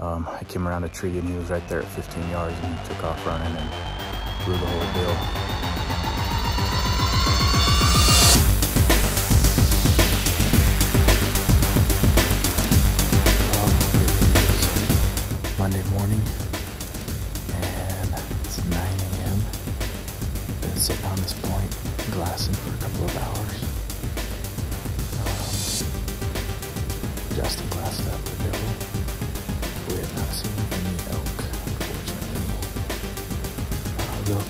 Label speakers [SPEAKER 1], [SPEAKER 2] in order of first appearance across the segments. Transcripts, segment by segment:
[SPEAKER 1] Um, I came around a tree and he was right there at 15 yards and he took off running and blew the whole deal. Is Monday morning and it's 9 a.m. Been sitting on this point glassing for a couple of hours. Um, Justin glassed up the devil.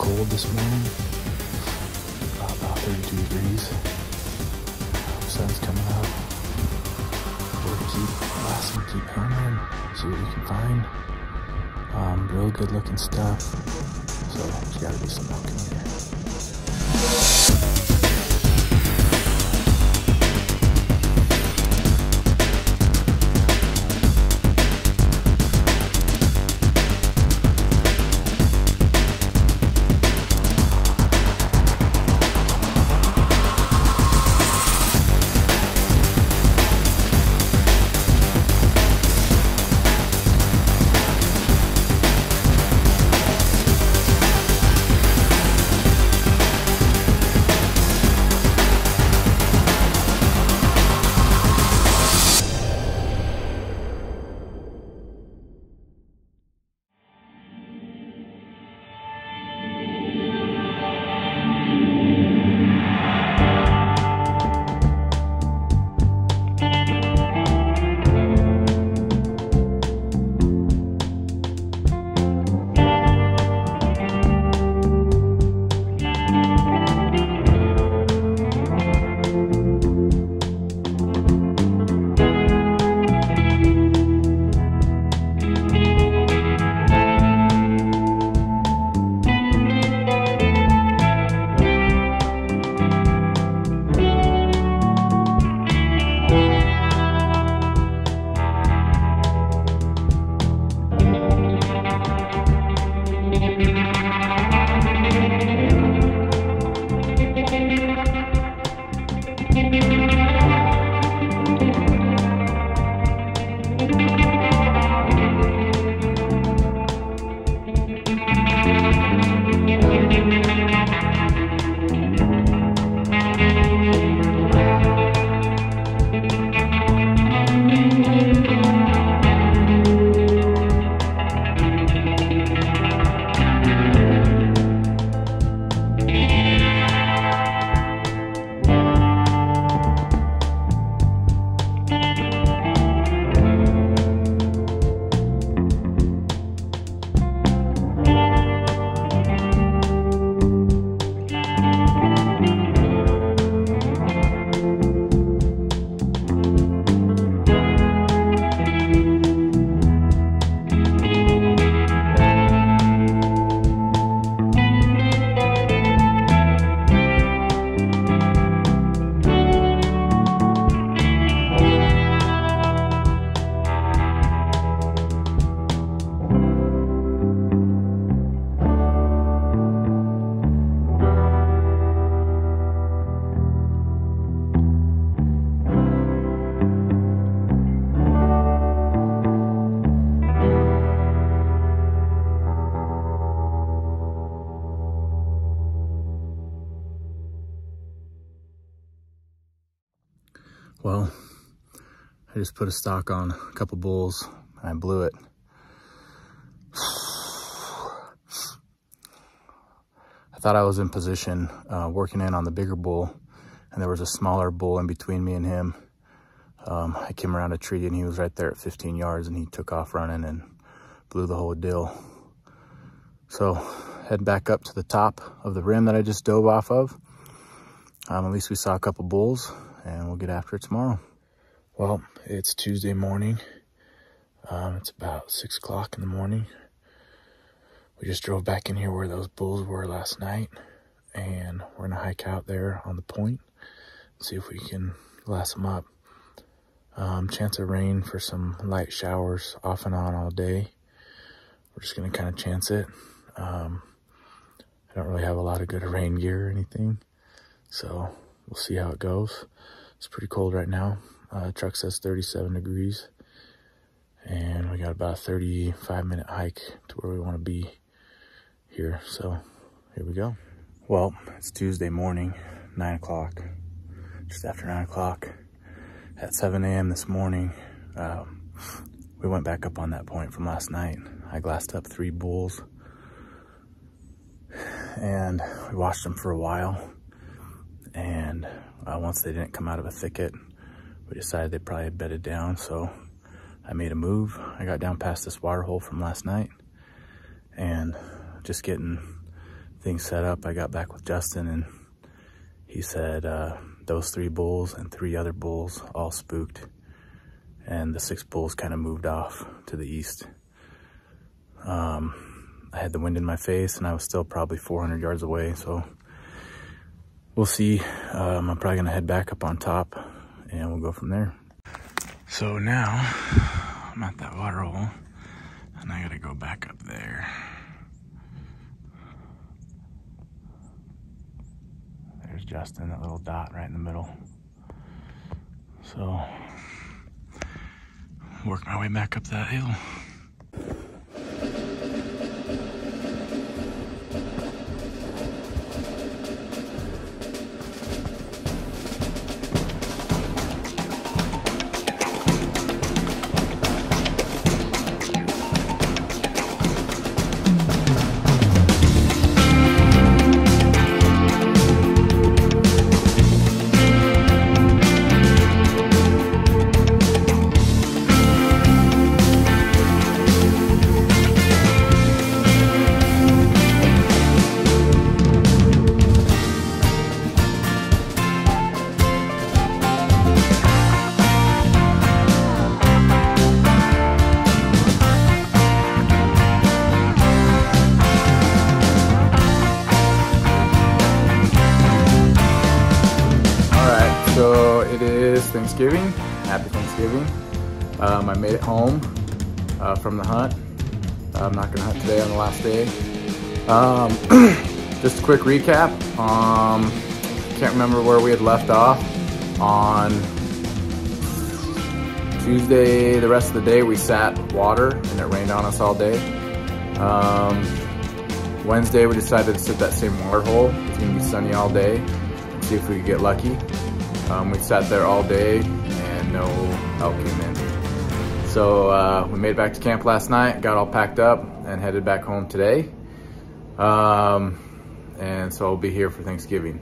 [SPEAKER 1] Cold this morning, about 32 degrees. Sun's coming up. We'll keep glassing, keep hammering, see what we can find. Um, real good looking stuff. So there's gotta be some elk in here. I just put a stalk on a couple bulls and I blew it. I thought I was in position uh, working in on the bigger bull and there was a smaller bull in between me and him. Um, I came around a tree and he was right there at 15 yards and he took off running and blew the whole deal. So head back up to the top of the rim that I just dove off of. Um, at least we saw a couple bulls and we'll get after it tomorrow. Well, it's Tuesday morning. Um, it's about six o'clock in the morning. We just drove back in here where those bulls were last night and we're gonna hike out there on the point, see if we can glass them up. Um, chance of rain for some light showers off and on all day. We're just gonna kind of chance it. Um, I don't really have a lot of good rain gear or anything, so we'll see how it goes. It's pretty cold right now. Uh, truck says 37 degrees, And we got about a 35 minute hike to where we want to be here. So here we go. Well, it's Tuesday morning, nine o'clock, just after nine o'clock. At 7 a.m. this morning, um, we went back up on that point from last night. I glassed up three bulls and we watched them for a while. And uh, once they didn't come out of a thicket, we decided they probably had bedded down. So I made a move. I got down past this water hole from last night and just getting things set up. I got back with Justin and he said uh, those three bulls and three other bulls all spooked and the six bulls kind of moved off to the east. Um, I had the wind in my face and I was still probably 400 yards away. So we'll see. Um, I'm probably gonna head back up on top and we'll go from there. So now I'm at that water hole and I gotta go back up there. There's Justin, that little dot right in the middle. So work my way back up that hill. Thanksgiving. Happy Thanksgiving. Um, I made it home uh, from the hunt. I'm not gonna hunt today on the last day. Um, just a quick recap. Um, can't remember where we had left off. On Tuesday, the rest of the day, we sat water and it rained on us all day. Um, Wednesday, we decided to sit that same water hole. It's gonna be sunny all day. See if we could get lucky. Um, we sat there all day and no elk came in. So uh, we made it back to camp last night, got all packed up and headed back home today. Um, and so I'll be here for Thanksgiving.